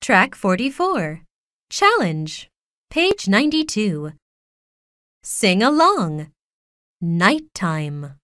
Track 44. Challenge. Page 92. Sing along. Nighttime.